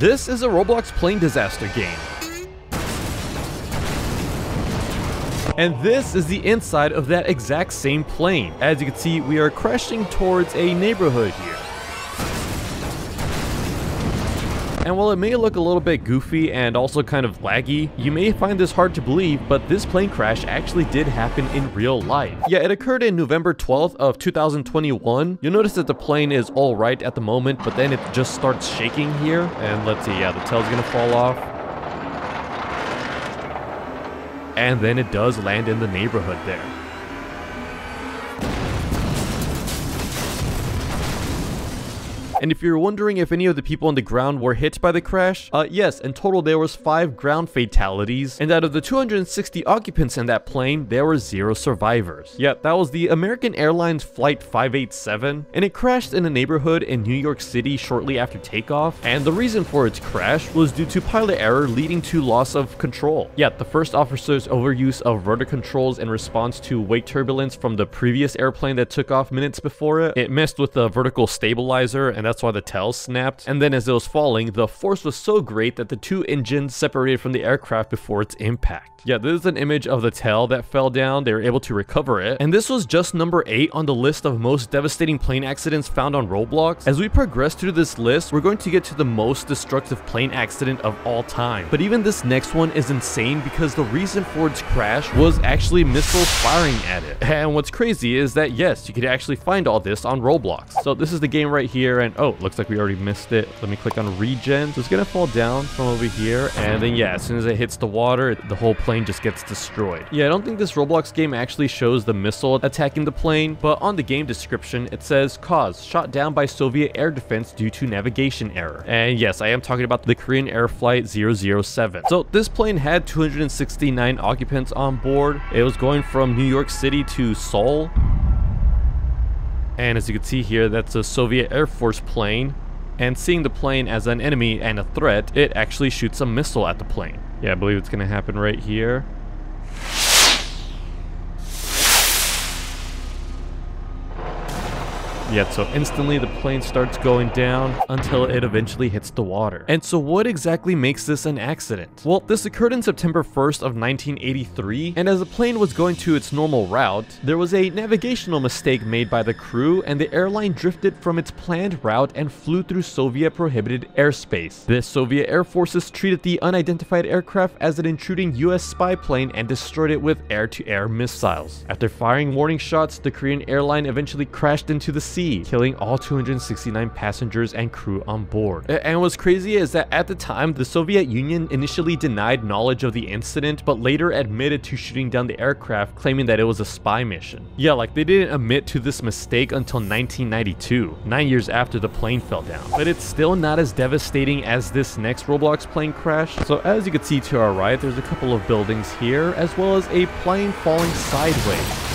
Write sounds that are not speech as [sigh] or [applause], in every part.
This is a Roblox plane disaster game. And this is the inside of that exact same plane. As you can see, we are crashing towards a neighborhood here. And while it may look a little bit goofy and also kind of laggy, you may find this hard to believe, but this plane crash actually did happen in real life. Yeah, it occurred in November 12th of 2021. You'll notice that the plane is alright at the moment, but then it just starts shaking here. And let's see, yeah, the tail's gonna fall off. And then it does land in the neighborhood there. And if you're wondering if any of the people on the ground were hit by the crash, uh, yes, in total there was 5 ground fatalities, and out of the 260 occupants in that plane, there were 0 survivors. Yeah, that was the American Airlines Flight 587, and it crashed in a neighborhood in New York City shortly after takeoff, and the reason for its crash was due to pilot error leading to loss of control. Yeah, the first officer's overuse of rudder controls in response to wake turbulence from the previous airplane that took off minutes before it, it messed with the vertical stabilizer, and that's why the tail snapped. And then as it was falling, the force was so great that the two engines separated from the aircraft before its impact. Yeah, this is an image of the tail that fell down. They were able to recover it. And this was just number 8 on the list of most devastating plane accidents found on Roblox. As we progress through this list, we're going to get to the most destructive plane accident of all time. But even this next one is insane because the reason for its crash was actually missiles firing at it. [laughs] And what's crazy is that yes, you could actually find all this on Roblox. So this is the game right here and oh, looks like we already missed it. Let me click on regen. So it's gonna fall down from over here and then yeah, as soon as it hits the water, the whole plane just gets destroyed. Yeah, I don't think this Roblox game actually shows the missile attacking the plane, but on the game description, it says, cause, shot down by Soviet air defense due to navigation error. And yes, I am talking about the Korean Air Flight 007. So this plane had 269 occupants on board. It was going from New York City to Seoul. And as you can see here, that's a Soviet Air Force plane and seeing the plane as an enemy and a threat, it actually shoots a missile at the plane. Yeah, I believe it's going to happen right here. Yet so instantly the plane starts going down until it eventually hits the water. And so what exactly makes this an accident? Well, this occurred in September 1st of 1983, and as the plane was going to its normal route, there was a navigational mistake made by the crew and the airline drifted from its planned route and flew through Soviet prohibited airspace. The Soviet Air Forces treated the unidentified aircraft as an intruding US spy plane and destroyed it with air-to-air -air missiles. After firing warning shots, the Korean airline eventually crashed into the sea sea, killing all 269 passengers and crew on board. And what's crazy is that at the time, the Soviet Union initially denied knowledge of the incident, but later admitted to shooting down the aircraft, claiming that it was a spy mission. Yeah, like they didn't admit to this mistake until 1992, nine years after the plane fell down. But it's still not as devastating as this next Roblox plane crash. So as you can see to our right, there's a couple of buildings here, as well as a plane falling sideways.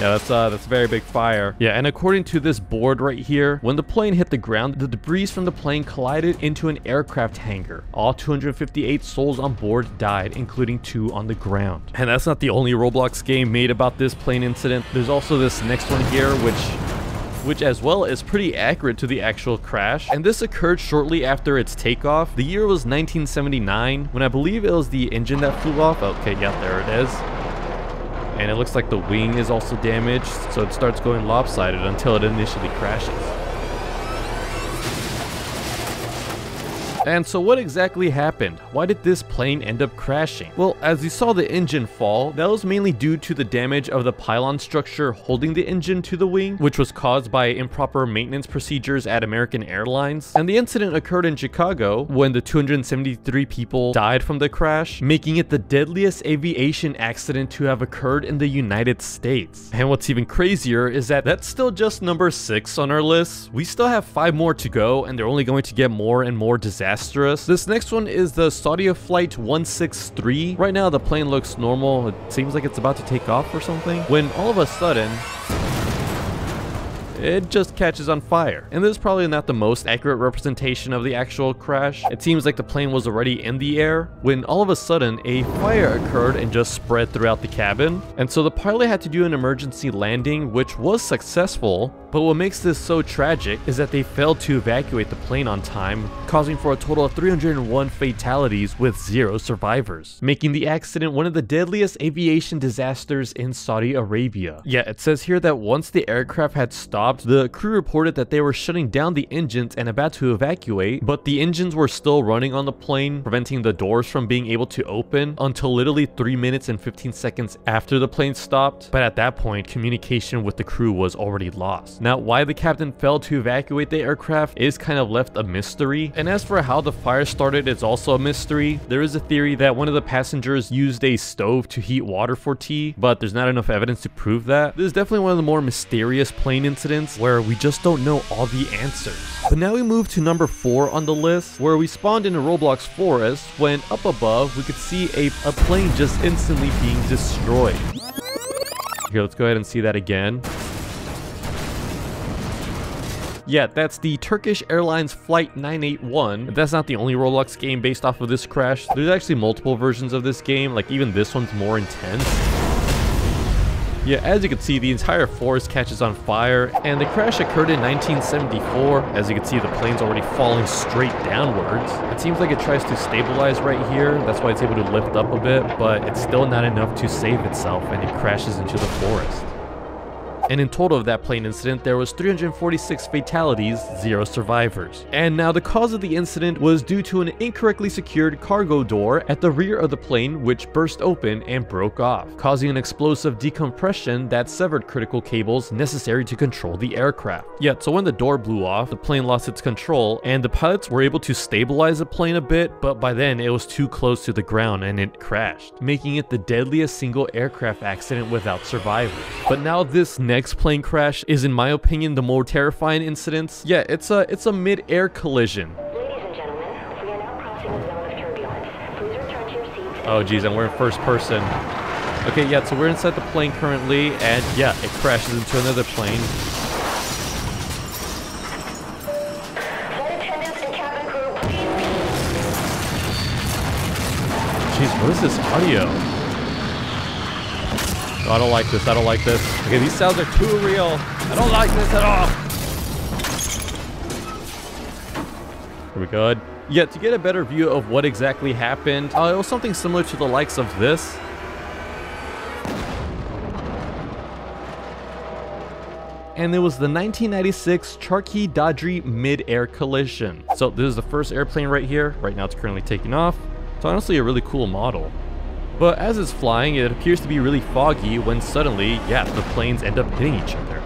Yeah, that's uh, that's a very big fire. Yeah, and according to this board right here, when the plane hit the ground, the debris from the plane collided into an aircraft hangar. All 258 souls on board died, including two on the ground. And that's not the only Roblox game made about this plane incident. There's also this next one here, which which as well is pretty accurate to the actual crash, and this occurred shortly after its takeoff. The year was 1979, when I believe it was the engine that flew off. Okay, yeah, there it is and it looks like the wing is also damaged, so it starts going lopsided until it initially crashes. And so what exactly happened? Why did this plane end up crashing? Well, as you saw the engine fall, that was mainly due to the damage of the pylon structure holding the engine to the wing, which was caused by improper maintenance procedures at American Airlines. And the incident occurred in Chicago when the 273 people died from the crash, making it the deadliest aviation accident to have occurred in the United States. And what's even crazier is that that's still just number 6 on our list. We still have 5 more to go and they're only going to get more and more disastrous this next one is the Saudia Flight 163. Right now the plane looks normal. It seems like it's about to take off or something. When all of a sudden, it just catches on fire. And this is probably not the most accurate representation of the actual crash. It seems like the plane was already in the air when all of a sudden a fire occurred and just spread throughout the cabin. And so the pilot had to do an emergency landing, which was successful, But what makes this so tragic is that they failed to evacuate the plane on time, causing for a total of 301 fatalities with zero survivors, making the accident one of the deadliest aviation disasters in Saudi Arabia. Yeah, it says here that once the aircraft had stopped, the crew reported that they were shutting down the engines and about to evacuate, but the engines were still running on the plane, preventing the doors from being able to open until literally 3 minutes and 15 seconds after the plane stopped. But at that point, communication with the crew was already lost. Now, why the captain failed to evacuate the aircraft is kind of left a mystery. And as for how the fire started, it's also a mystery. There is a theory that one of the passengers used a stove to heat water for tea, but there's not enough evidence to prove that. This is definitely one of the more mysterious plane incidents where we just don't know all the answers. But now we move to number 4 on the list, where we spawned in a Roblox forest when up above we could see a, a plane just instantly being destroyed. Here, let's go ahead and see that again. Yeah, that's the Turkish Airlines Flight 981. That's not the only Roblox game based off of this crash. There's actually multiple versions of this game, like even this one's more intense. Yeah, as you can see, the entire forest catches on fire, and the crash occurred in 1974. As you can see, the plane's already falling straight downwards. It seems like it tries to stabilize right here, that's why it's able to lift up a bit, but it's still not enough to save itself, and it crashes into the forest and in total of that plane incident there was 346 fatalities, 0 survivors. And now the cause of the incident was due to an incorrectly secured cargo door at the rear of the plane which burst open and broke off, causing an explosive decompression that severed critical cables necessary to control the aircraft. Yet, so when the door blew off, the plane lost its control and the pilots were able to stabilize the plane a bit, but by then it was too close to the ground and it crashed, making it the deadliest single aircraft accident without survivors. But now this next next plane crash is in my opinion the more terrifying incident. Yeah, it's a it's a mid-air collision. Oh geez, and we're in first person. Okay, yeah, so we're inside the plane currently, and yeah, it crashes into another plane. Jeez, what is this audio? I don't like this. I don't like this. Okay, these sounds are too real. I don't like this at all. Are we good? Yeah, to get a better view of what exactly happened, uh, it was something similar to the likes of this. and it was the 1996 Charkhi Dadri mid-air collision. So this is the first airplane right here. Right now it's currently taking off. It's honestly a really cool model. But as it's flying, it appears to be really foggy when suddenly, yeah, the planes end up hitting each other.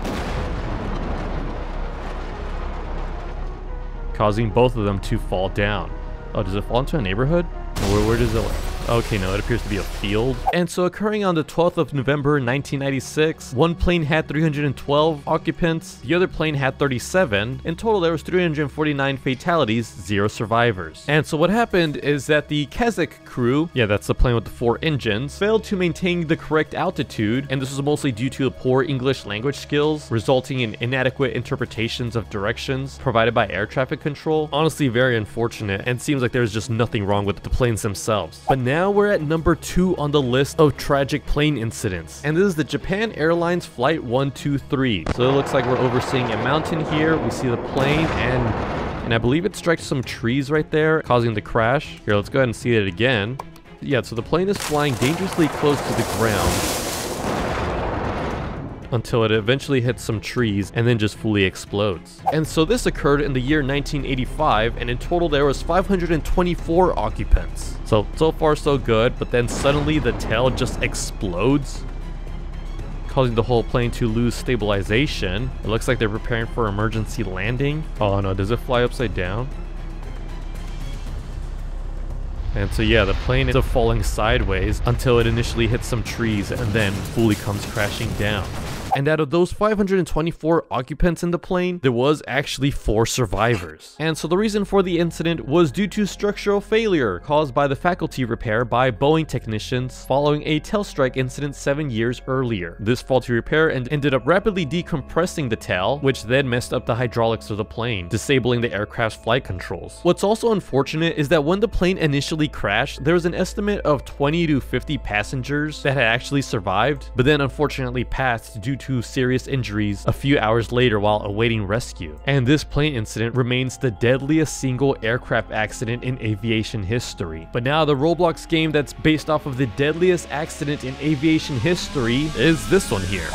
Causing both of them to fall down. Oh, does it fall into a neighborhood? Where, where does it... Okay, no, it appears to be a field. And so occurring on the 12th of November 1996, one plane had 312 occupants, the other plane had 37. In total, there was 349 fatalities, zero survivors. And so what happened is that the Kazakh crew, yeah, that's the plane with the four engines, failed to maintain the correct altitude, and this was mostly due to the poor English language skills, resulting in inadequate interpretations of directions provided by air traffic control. Honestly, very unfortunate, and seems like there's just nothing wrong with the planes themselves. But now now we're at number 2 on the list of tragic plane incidents. And this is the Japan Airlines Flight 123. So it looks like we're overseeing a mountain here. We see the plane and and I believe it strikes some trees right there, causing the crash. Here, let's go ahead and see it again. Yeah, so the plane is flying dangerously close to the ground until it eventually hits some trees and then just fully explodes. And so this occurred in the year 1985 and in total there was 524 occupants. So, so far so good, but then suddenly the tail just explodes causing the whole plane to lose stabilization. It looks like they're preparing for emergency landing. Oh no, does it fly upside down? And so yeah, the plane is falling sideways until it initially hits some trees and then fully comes crashing down. And out of those 524 occupants in the plane, there was actually 4 survivors. And so the reason for the incident was due to structural failure caused by the faculty repair by Boeing technicians following a tail strike incident 7 years earlier. This faulty repair ended up rapidly decompressing the tail, which then messed up the hydraulics of the plane, disabling the aircraft's flight controls. What's also unfortunate is that when the plane initially crashed, there was an estimate of 20 to 50 passengers that had actually survived, but then unfortunately passed due to serious injuries a few hours later while awaiting rescue. And this plane incident remains the deadliest single aircraft accident in aviation history. But now the Roblox game that's based off of the deadliest accident in aviation history is this one here.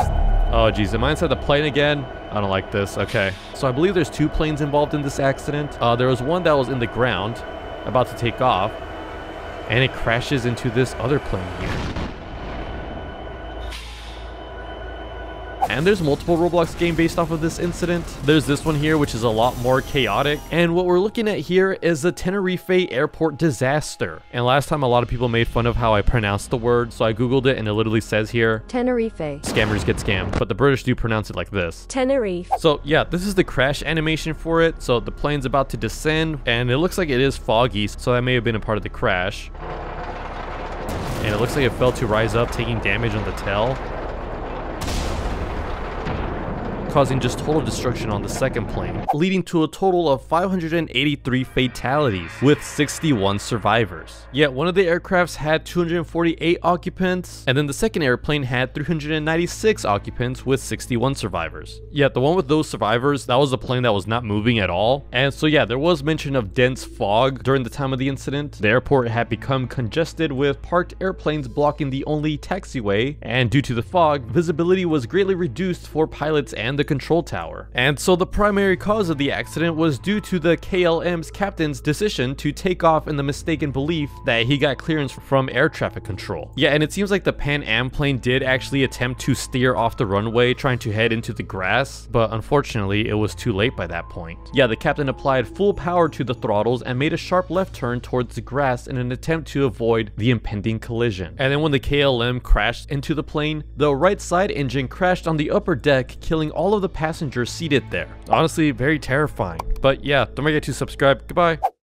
Oh geez, am I inside the plane again? I don't like this. Okay. So I believe there's two planes involved in this accident. Uh, there was one that was in the ground, about to take off, and it crashes into this other plane here. And there's multiple Roblox game based off of this incident. There's this one here, which is a lot more chaotic. And what we're looking at here is the Tenerife airport disaster. And last time, a lot of people made fun of how I pronounced the word, so I googled it and it literally says here, Tenerife. Scammers get scammed, but the British do pronounce it like this. Tenerife. So yeah, this is the crash animation for it. So the plane's about to descend and it looks like it is foggy, so that may have been a part of the crash. And it looks like it fell to rise up, taking damage on the tail causing just total destruction on the second plane, leading to a total of 583 fatalities, with 61 survivors. Yet one of the aircrafts had 248 occupants, and then the second airplane had 396 occupants with 61 survivors. Yet the one with those survivors, that was a plane that was not moving at all, and so yeah, there was mention of dense fog during the time of the incident. The airport had become congested with parked airplanes blocking the only taxiway, and due to the fog, visibility was greatly reduced for pilots and the control tower. And so the primary cause of the accident was due to the KLM's captain's decision to take off in the mistaken belief that he got clearance from air traffic control. Yeah, and it seems like the Pan Am plane did actually attempt to steer off the runway trying to head into the grass, but unfortunately it was too late by that point. Yeah, the captain applied full power to the throttles and made a sharp left turn towards the grass in an attempt to avoid the impending collision. And then when the KLM crashed into the plane, the right side engine crashed on the upper deck, killing all of the passengers seated there. Honestly, very terrifying. But yeah, don't forget to subscribe. Goodbye.